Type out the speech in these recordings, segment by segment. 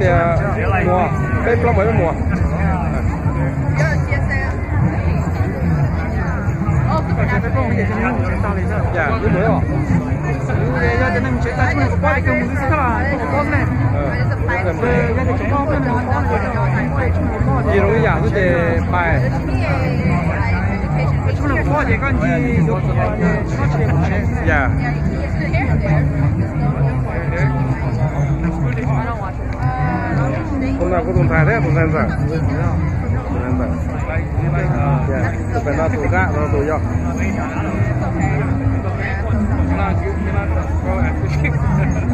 cái thì mùa. Cây blog mới mùa. Dạ mới rồi giờ cho nên chúng ta cũng qua cái tồn tại giả dạ phải là tủ gạo nó tủ dọc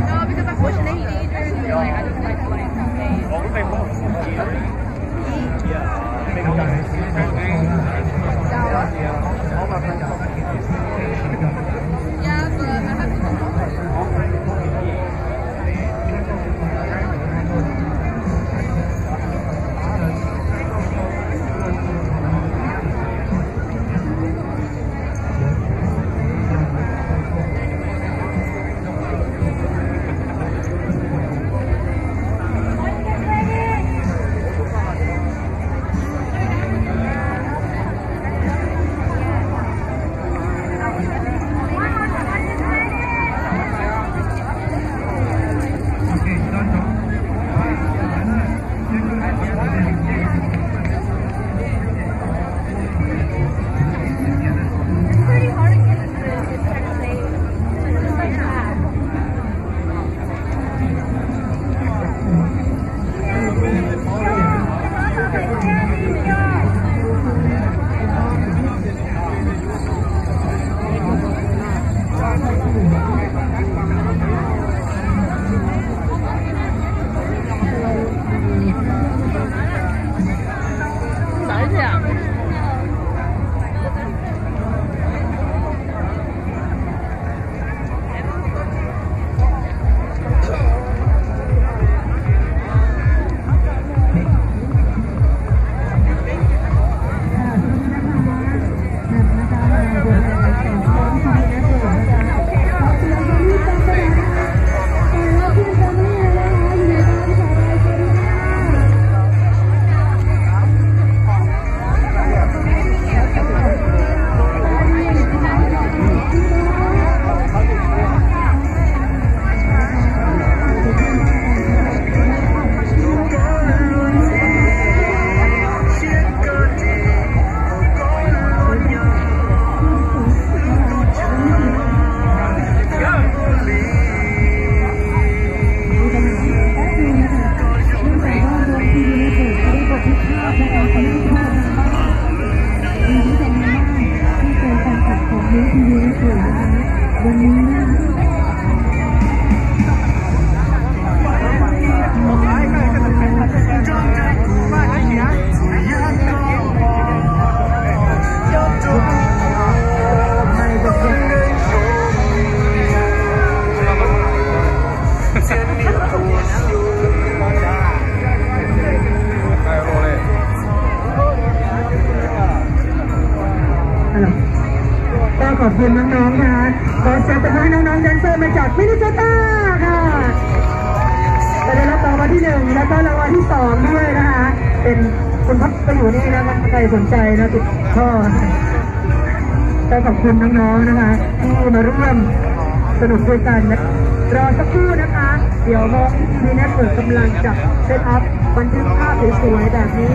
No, because unfortunately, either like I just like like. Yeah, อยู่นี่นะใครสนใจนะติดข้อก็ขอบคุณน้องๆนะคะ ที่มาร่วมสนุกด้วยกันนะรอสักครู่นะคะ เดี๋ยวน้องมีเน็ตเวิร์กกำลังจะเซตอัพบันทึกภาพสวยๆแบบนี้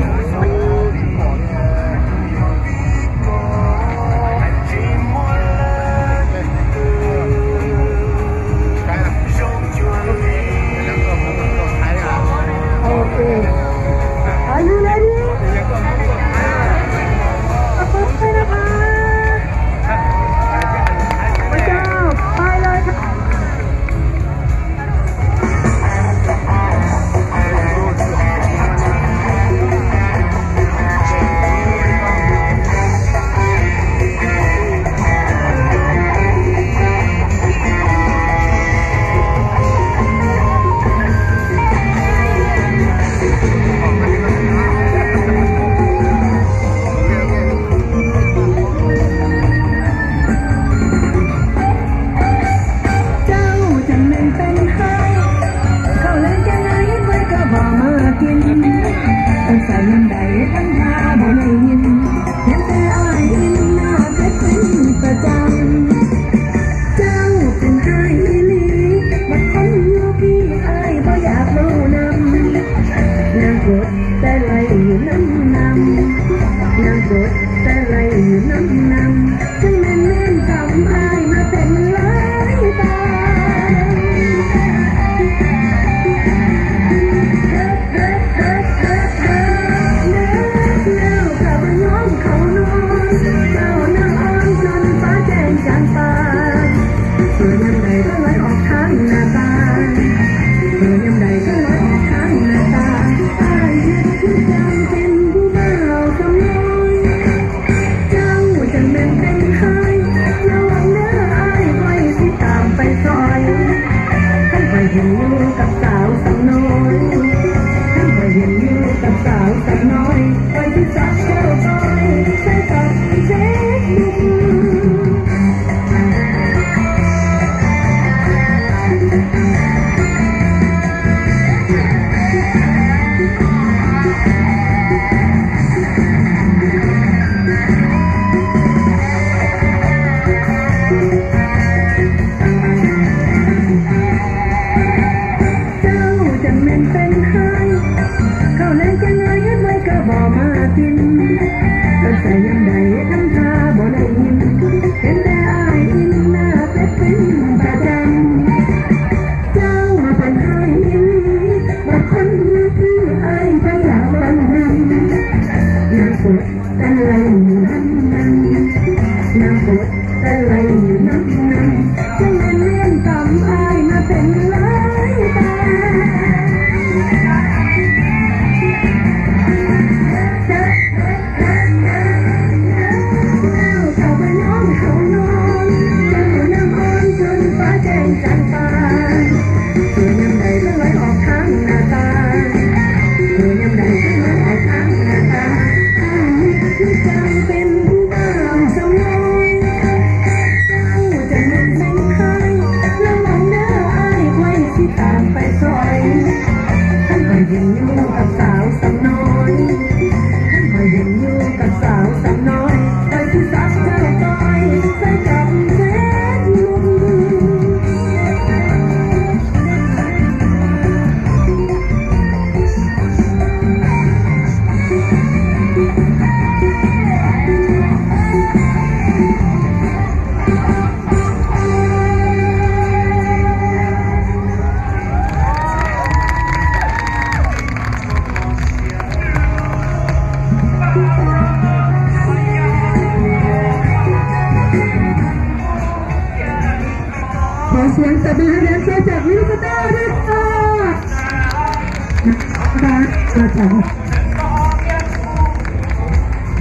นะะ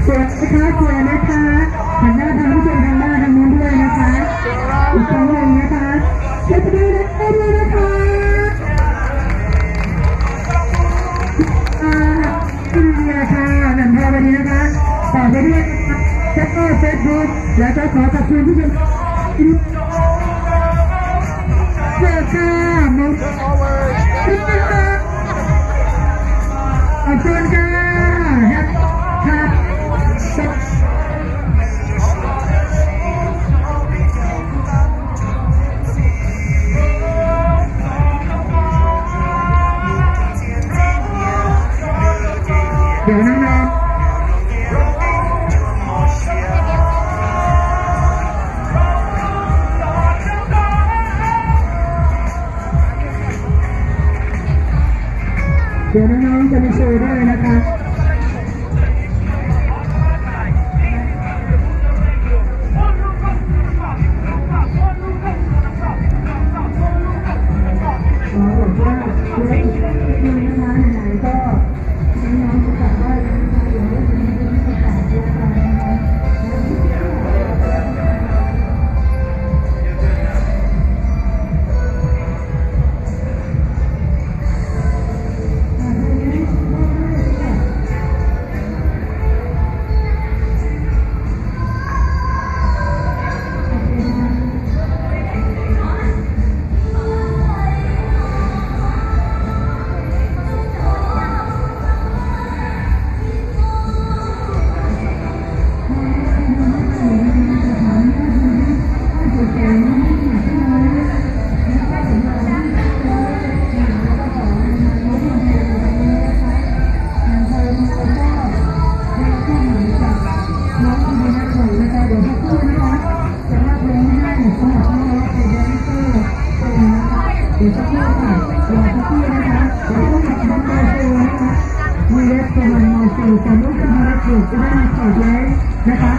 เสียนะคะเสียนะคะหันหน้าทางผู้ชมทางหน้าทางนู้นด้วยนะคะอีกครั้งหนึ่งนะคะเสียด้วยนะคะด้วยนะคะคุณเดียค่ะนันทาวันนี้นะคะต่อไปด้วยแจ็คกอร์เฟซบุ๊กและจะขอขอบคุณผู้ชม Turn ดี๋ยวสักครู่ค่รอสักครู่นะคะเราต้องหัดทำโมเนะมีเล็กประมาณโมเดลการลูกทำอะไรเกิดก็ได้ขอดไว้นะคะ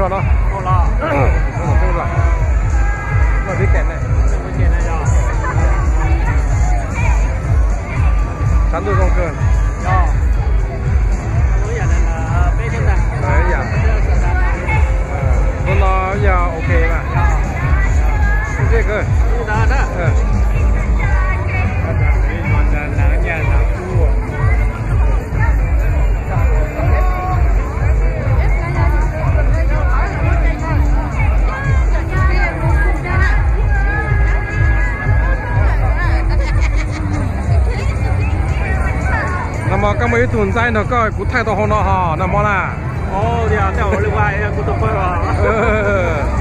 rồi nó Cô lo Một chút rồi Rồi đi kẹt này Đi kẹt này rồi Sẵn tôi không cường Rồi Đấy dạ Cô lo giờ ok mà Cái gì cơ Ừ ấy tuần nó coi cũng thay tao hòn nọ hò nằm mò là ô thì à theo lúc ai cũng tập